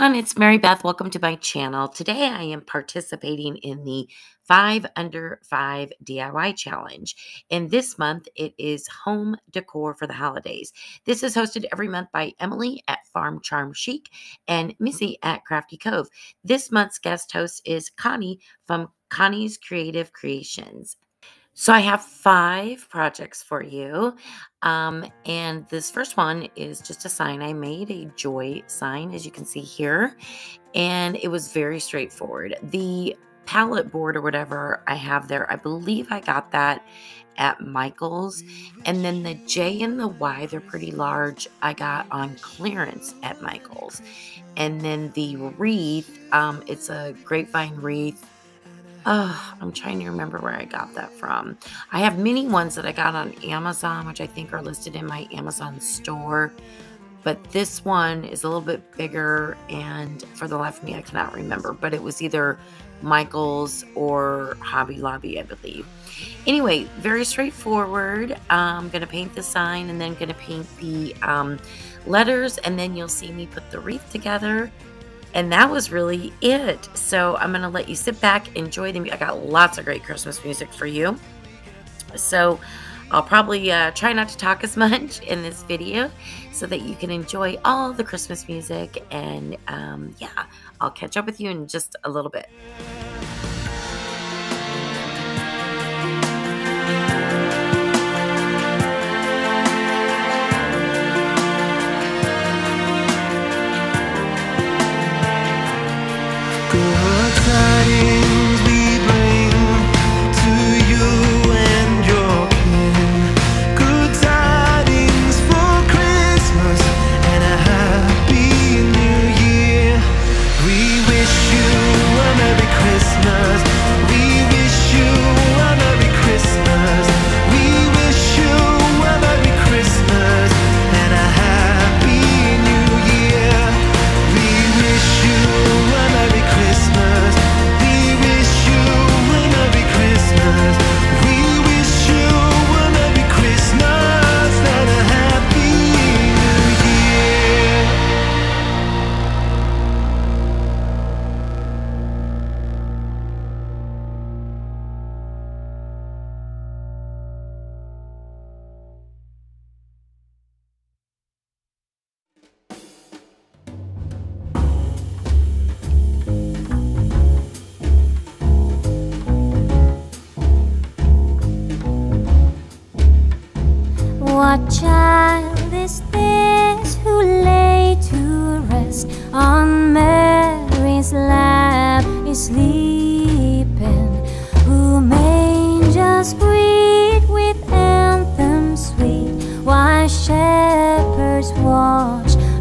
everyone, it's Mary Beth. Welcome to my channel. Today I am participating in the 5 Under 5 DIY Challenge. And this month it is home decor for the holidays. This is hosted every month by Emily at Farm Charm Chic and Missy at Crafty Cove. This month's guest host is Connie from Connie's Creative Creations. So I have five projects for you. Um, and this first one is just a sign. I made a joy sign, as you can see here, and it was very straightforward. The pallet board or whatever I have there, I believe I got that at Michael's. And then the J and the Y, they're pretty large, I got on clearance at Michael's. And then the wreath, um, it's a grapevine wreath Oh, I'm trying to remember where I got that from. I have many ones that I got on Amazon, which I think are listed in my Amazon store. But this one is a little bit bigger, and for the life of me, I cannot remember. But it was either Michael's or Hobby Lobby, I believe. Anyway, very straightforward. I'm going to paint the sign and then going to paint the um, letters, and then you'll see me put the wreath together and that was really it. So I'm going to let you sit back, enjoy the I got lots of great Christmas music for you. So I'll probably uh, try not to talk as much in this video so that you can enjoy all the Christmas music. And um, yeah, I'll catch up with you in just a little bit.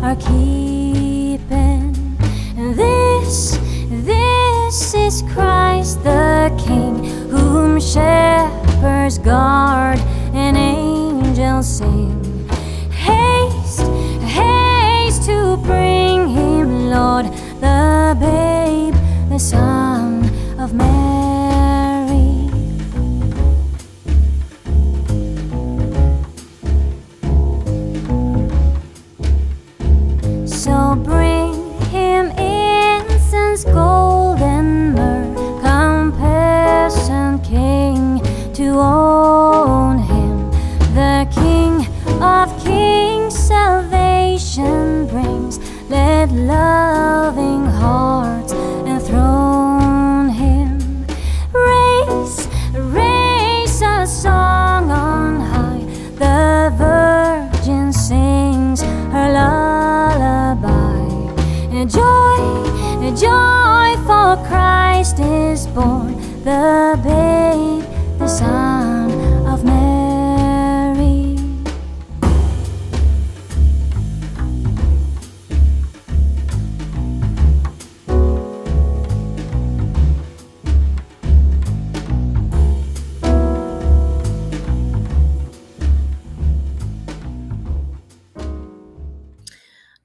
Watch Joy, joy, for Christ is born, the babe, the Son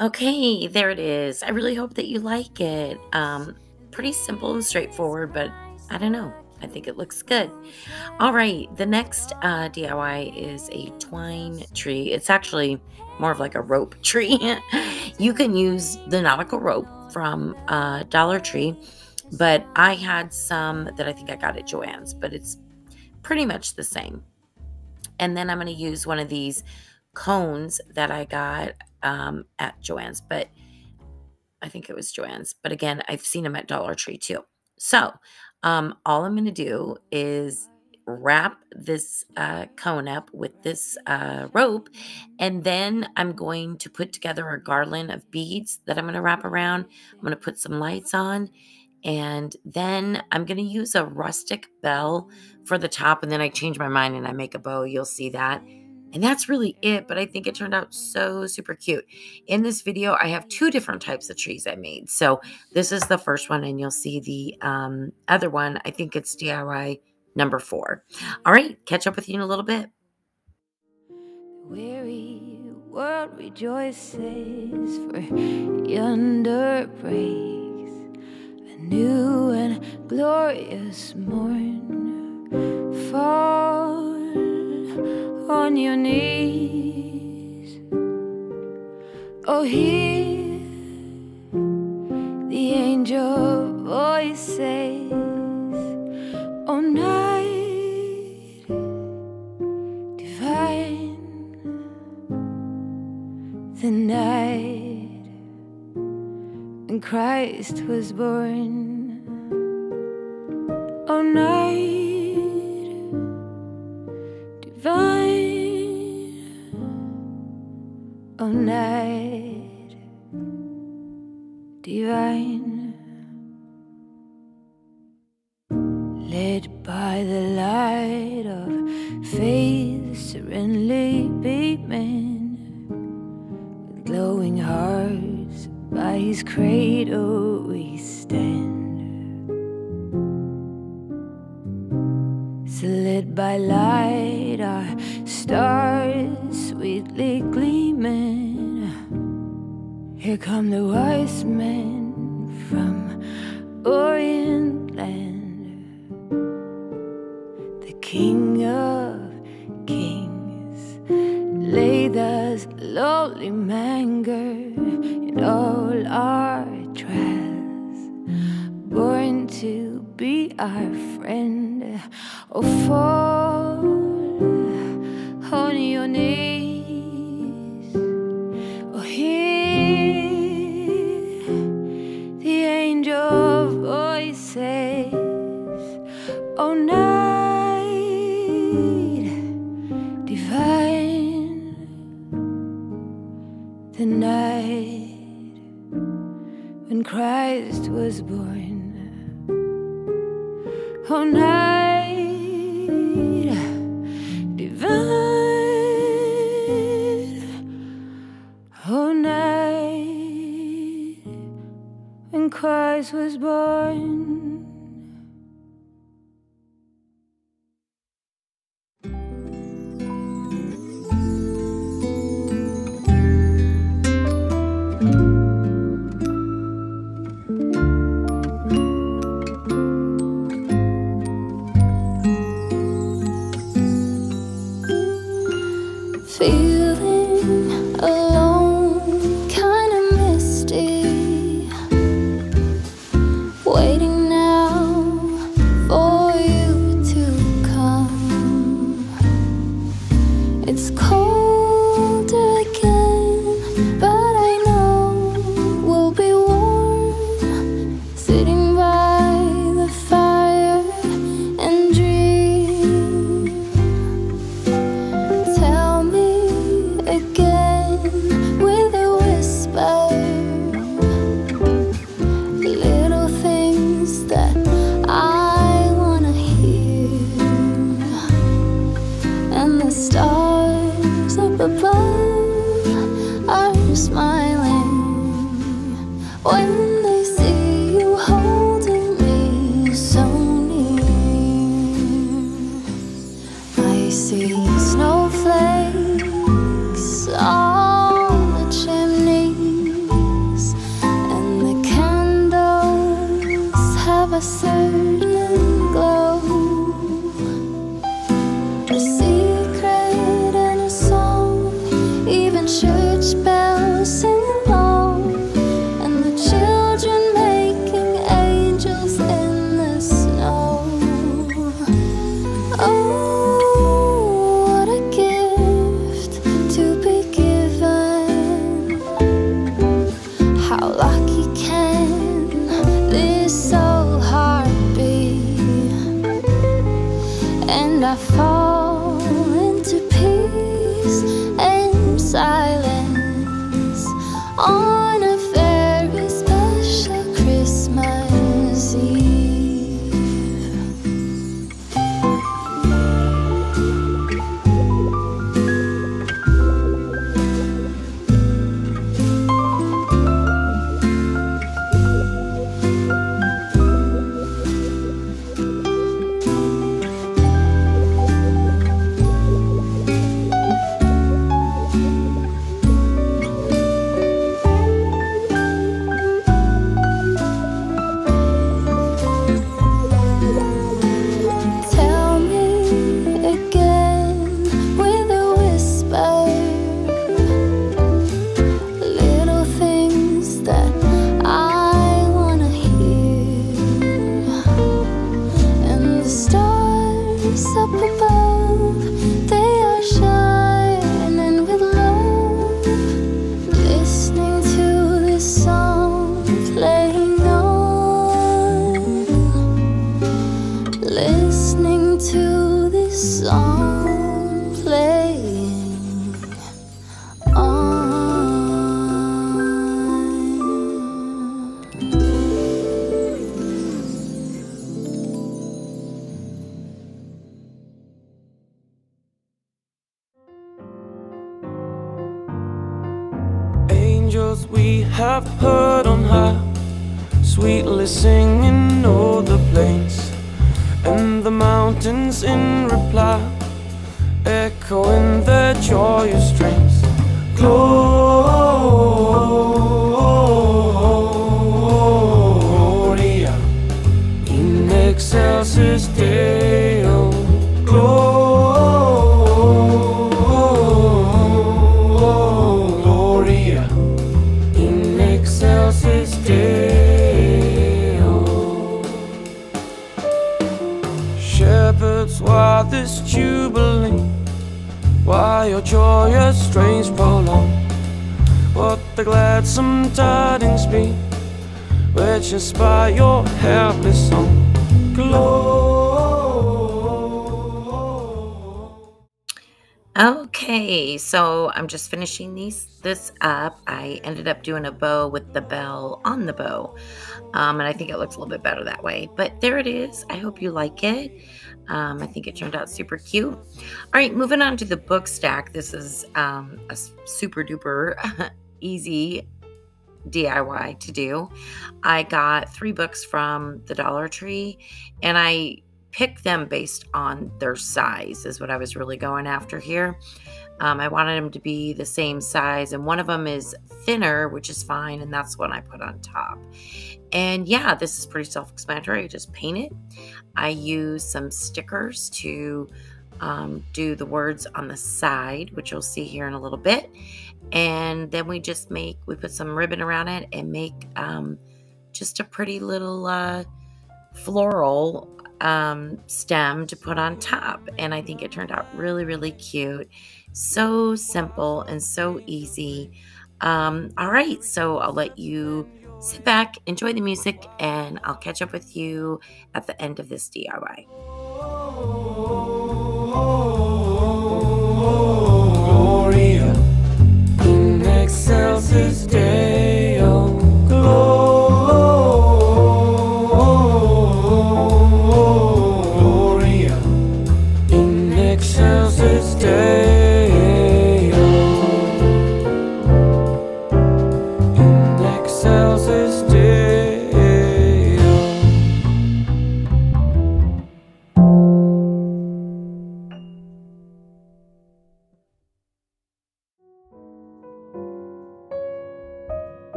Okay, there it is. I really hope that you like it. Um, pretty simple and straightforward, but I don't know. I think it looks good. All right, the next uh, DIY is a twine tree. It's actually more of like a rope tree. you can use the nautical rope from uh, Dollar Tree, but I had some that I think I got at Joann's, but it's pretty much the same. And then I'm going to use one of these cones that I got um, at Joann's, but I think it was Joann's. But again, I've seen them at Dollar Tree too. So um, all I'm going to do is wrap this uh, cone up with this uh, rope, and then I'm going to put together a garland of beads that I'm going to wrap around. I'm going to put some lights on, and then I'm going to use a rustic bell for the top, and then I change my mind and I make a bow. You'll see that. And that's really it, but I think it turned out so super cute. In this video, I have two different types of trees I made. So this is the first one, and you'll see the um, other one. I think it's DIY number four. All right, catch up with you in a little bit. Weary world rejoices for yonder breaks a new and glorious morn. Fall on your knees. Oh, hear the angel voice says, Oh, night divine, the night when Christ was born. Night Waiting see their joyous strains. The gladsome tidings be, which inspire your helpless song? Glory. Okay, so I'm just finishing these this up. I ended up doing a bow with the bell on the bow, um, and I think it looks a little bit better that way. But there it is. I hope you like it. Um, I think it turned out super cute. All right, moving on to the book stack. This is um, a super duper easy DIY to do. I got three books from the Dollar Tree, and I picked them based on their size, is what I was really going after here. Um, I wanted them to be the same size, and one of them is thinner, which is fine, and that's what I put on top. And yeah, this is pretty self explanatory. I just paint it. I use some stickers to um, do the words on the side, which you'll see here in a little bit. And then we just make, we put some ribbon around it and make um, just a pretty little uh, floral um, stem to put on top. And I think it turned out really, really cute. So simple and so easy. Um, all right, so I'll let you sit back, enjoy the music, and I'll catch up with you at the end of this DIY. Excelsis Deo. Gloria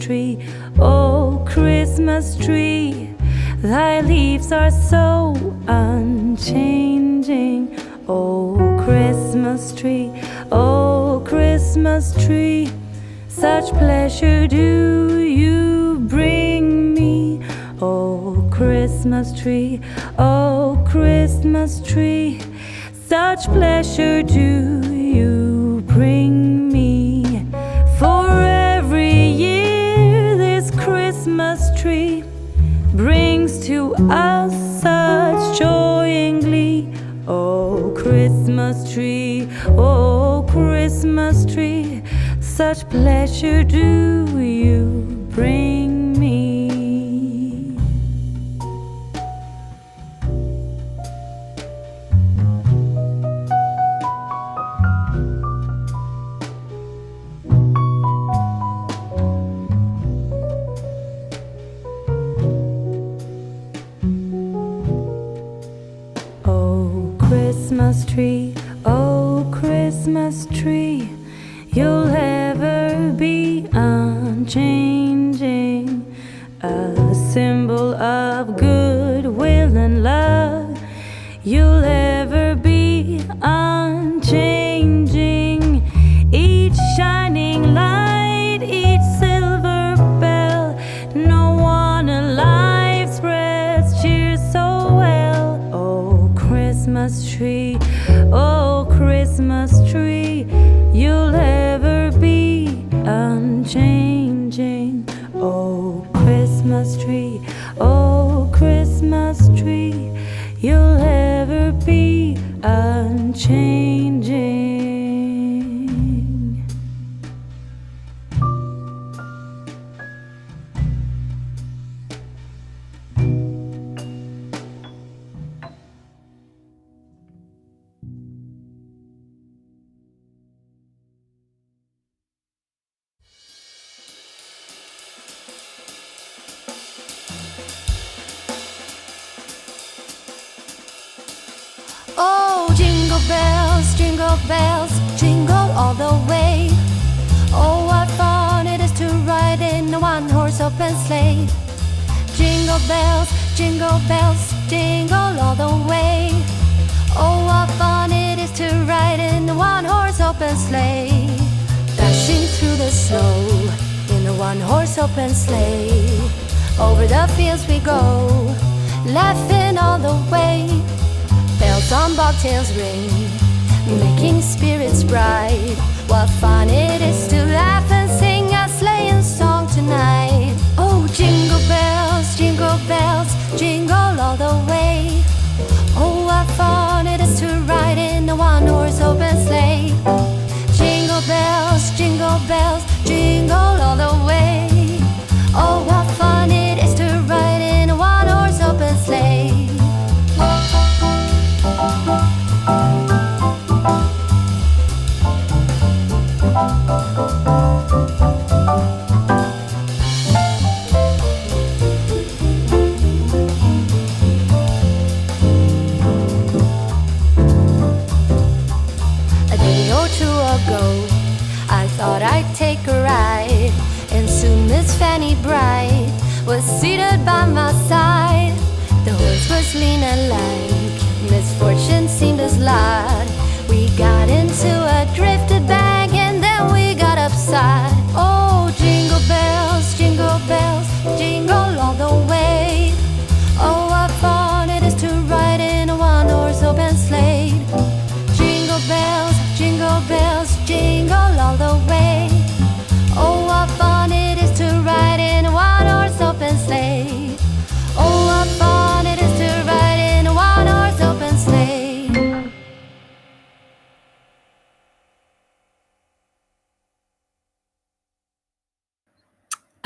tree, oh, Christmas tree, thy leaves are so unchanging. Oh, Christmas tree, oh, Christmas tree, such pleasure do you bring me. Oh, Christmas tree, oh, Christmas tree, such pleasure do you bring me. Tree brings to us such joy and glee. Oh, Christmas tree, oh, Christmas tree, such pleasure do you bring Christmas tree, oh, Christmas tree, you'll ever bells, jingle all the way. Oh, what fun it is to ride in a one horse open sleigh. Jingle bells, jingle bells, jingle all the way. Oh, what fun it is to ride in a one horse open sleigh. Dashing through the snow in a one horse open sleigh. Over the fields we go, laughing all the way. Bells on bobtails ring, making spirits bright. What fun it is to laugh and sing a sleighing song tonight. Oh, jingle bells, jingle bells, jingle all the way. Oh, what fun it is to ride in a one horse open sleigh. Jingle bells, jingle bells, jingle all the way.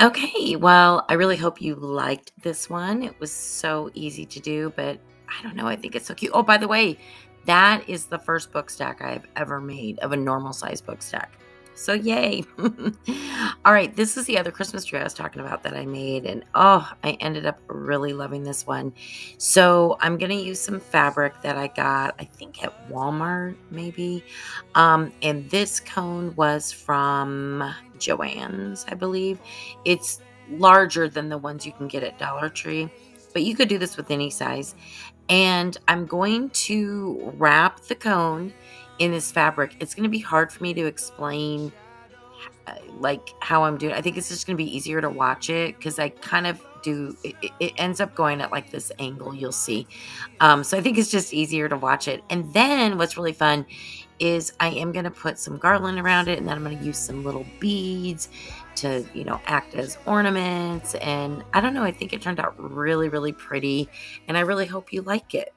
Okay, well, I really hope you liked this one. It was so easy to do, but I don't know. I think it's so cute. Oh, by the way, that is the first book stack I've ever made of a normal size book stack. So, yay. All right, this is the other Christmas tree I was talking about that I made. And oh, I ended up really loving this one. So, I'm going to use some fabric that I got, I think at Walmart, maybe. Um, and this cone was from Joann's, I believe. It's larger than the ones you can get at Dollar Tree, but you could do this with any size. And I'm going to wrap the cone in this fabric. It's going to be hard for me to explain uh, like how I'm doing. I think it's just going to be easier to watch it because I kind of do. It, it, ends up going at like this angle. You'll see. Um, so I think it's just easier to watch it. And then what's really fun is I am going to put some garland around it, and then I'm going to use some little beads to you know act as ornaments and i don't know i think it turned out really really pretty and i really hope you like it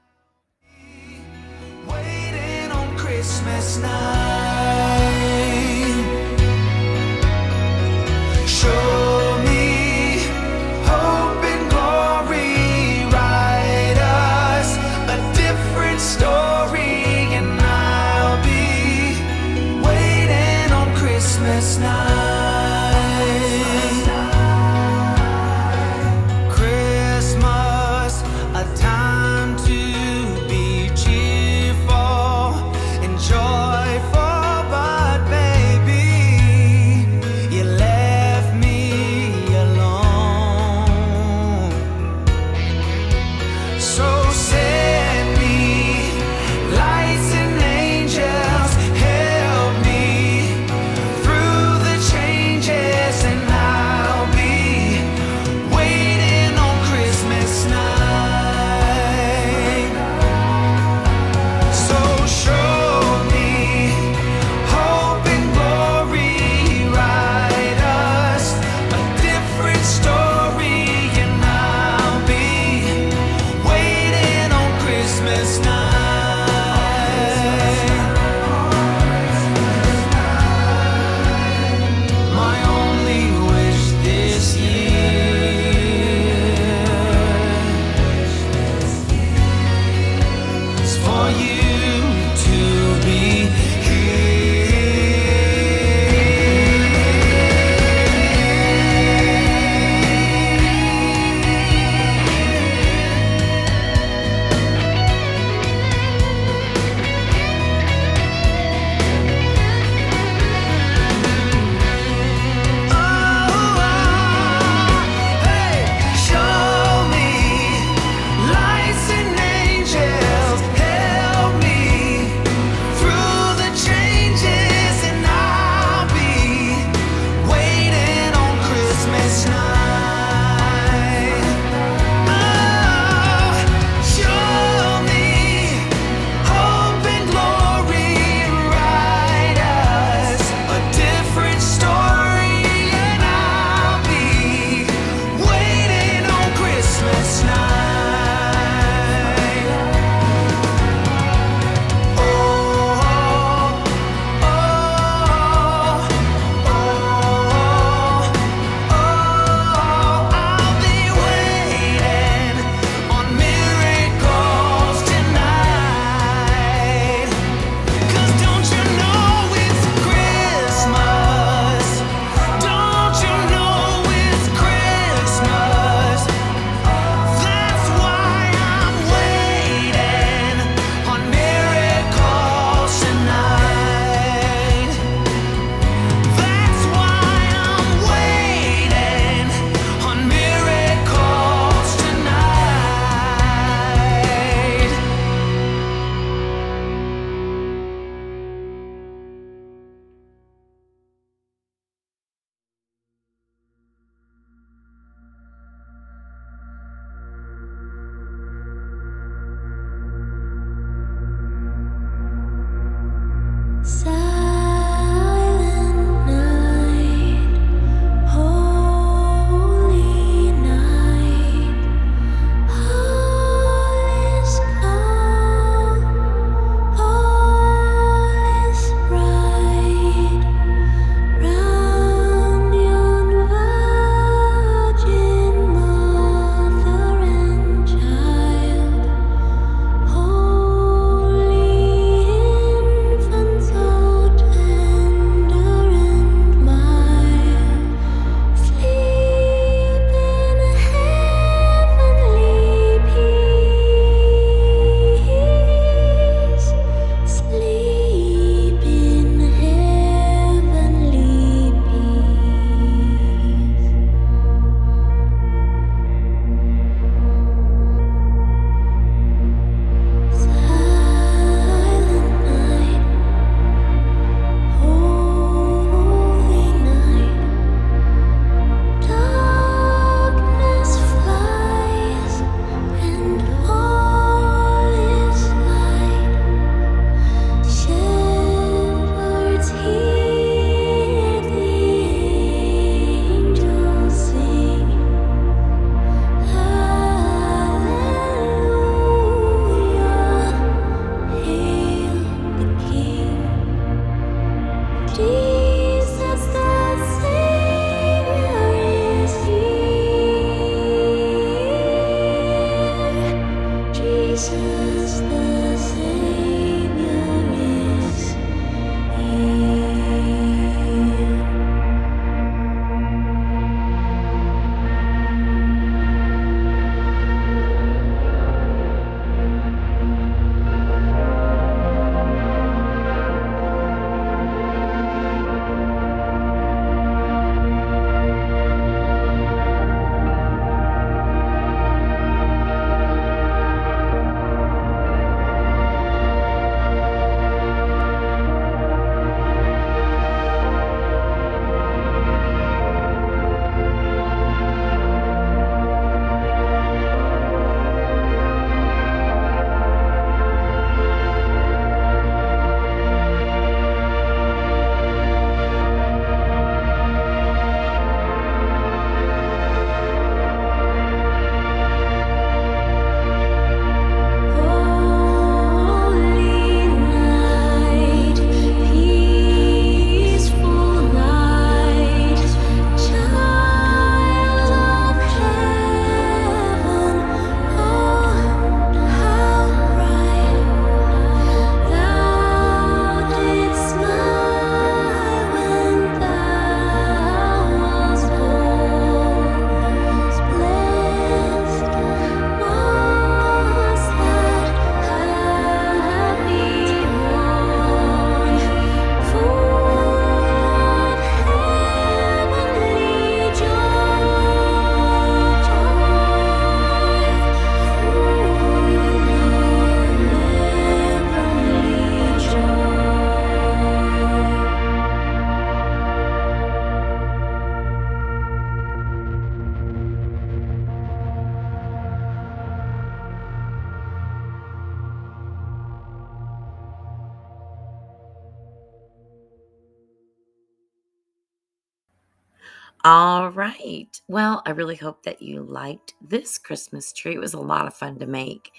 right. Well, I really hope that you liked this Christmas tree. It was a lot of fun to make.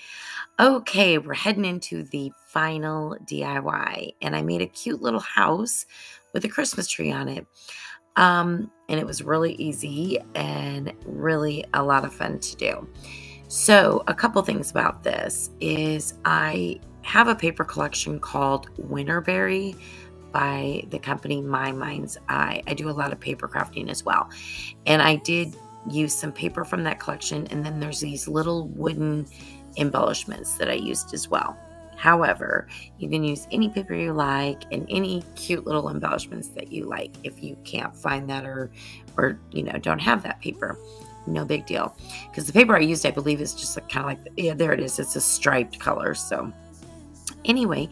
Okay, we're heading into the final DIY, and I made a cute little house with a Christmas tree on it. Um, and it was really easy and really a lot of fun to do. So, a couple things about this is I have a paper collection called Winterberry by the company My Mind's Eye. I do a lot of paper crafting as well. And I did use some paper from that collection, and then there's these little wooden embellishments that I used as well. However, you can use any paper you like and any cute little embellishments that you like if you can't find that or or you know don't have that paper. No big deal. Because the paper I used, I believe, is just kind of like yeah, there it is. It's a striped color. So anyway,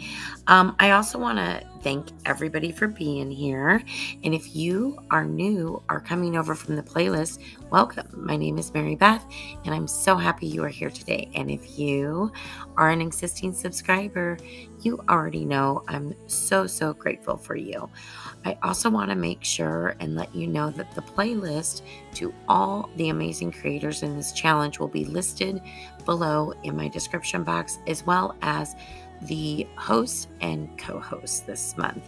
um, I also want to thank everybody for being here. And if you are new or coming over from the playlist, welcome. My name is Mary Beth, and I'm so happy you are here today. And if you are an existing subscriber, you already know I'm so, so grateful for you. I also want to make sure and let you know that the playlist to all the amazing creators in this challenge will be listed below in my description box, as well as the host and co host this month.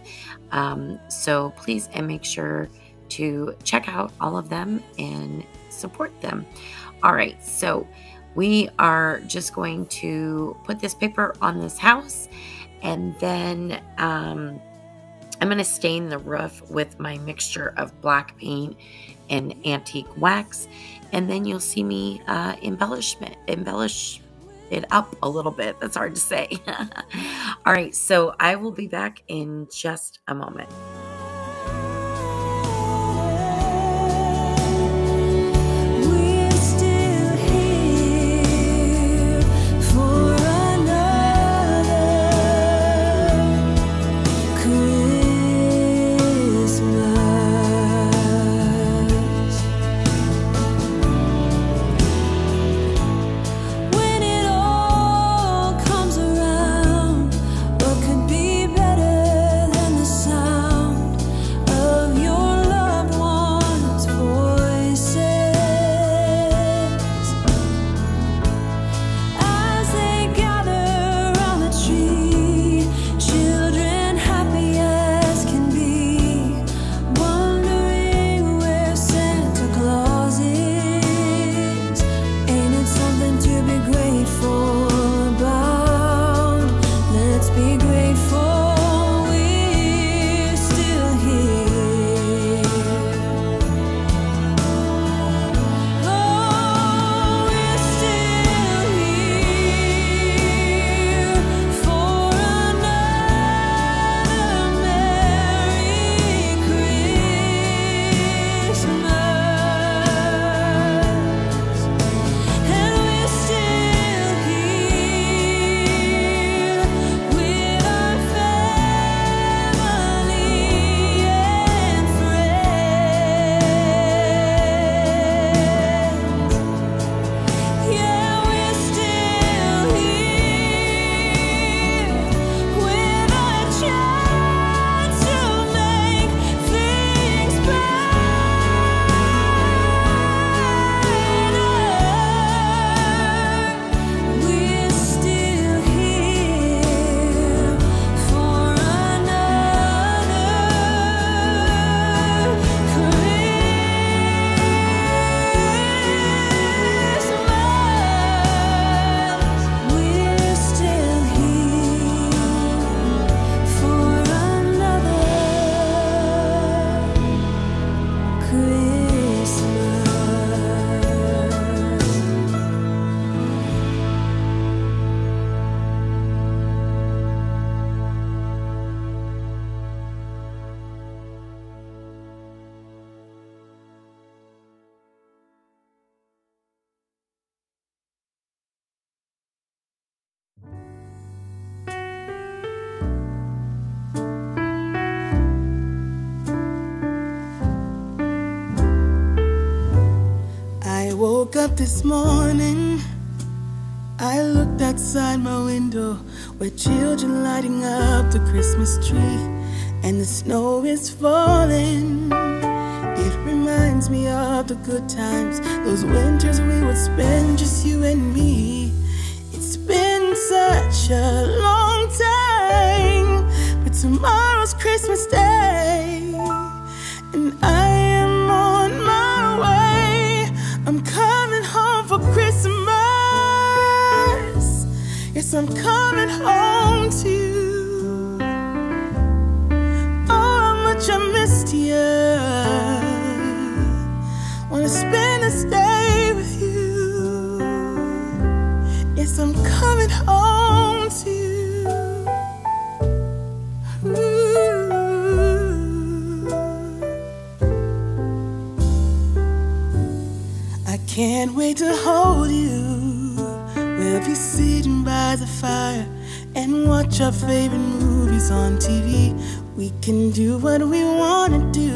Um, so please and make sure to check out all of them and support them. All right, so we are just going to put this paper on this house and then um, I'm going to stain the roof with my mixture of black paint and antique wax. And then you'll see me uh, embellishment, embellish it up a little bit. That's hard to say. All right, so I will be back in just a moment. Window where children lighting up the Christmas tree, and the snow is falling. It reminds me of the good times, those winters we would spend just you and me. It's been such a long time, but tomorrow's Christmas Day, Yes, I'm coming home to you. Oh, how much I missed you. Wanna spend this day with you. Yes, I'm coming home to you. Ooh. I can't wait to hold you. We'll be sitting by the fire and watch our favorite movies on TV. We can do what we wanna do.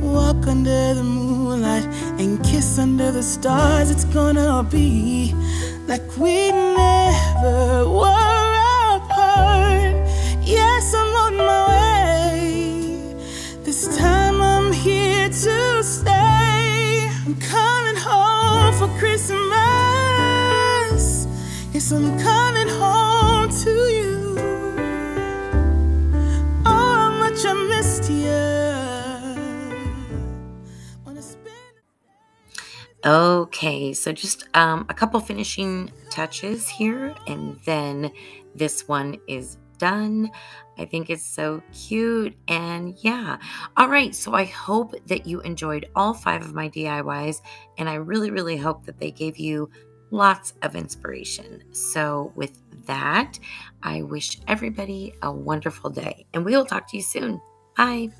Walk under the moonlight and kiss under the stars. It's gonna be like we never were apart. Yes, I'm on my way. This time I'm here to stay. I'm coming home for Christmas. Yes, I'm coming home to you. Oh, how much I missed you. Okay, so just um, a couple finishing touches here, and then this one is done. I think it's so cute. And yeah, all right. So I hope that you enjoyed all five of my DIYs, and I really, really hope that they gave you lots of inspiration. So, with that, I wish everybody a wonderful day, and we will talk to you soon. Bye.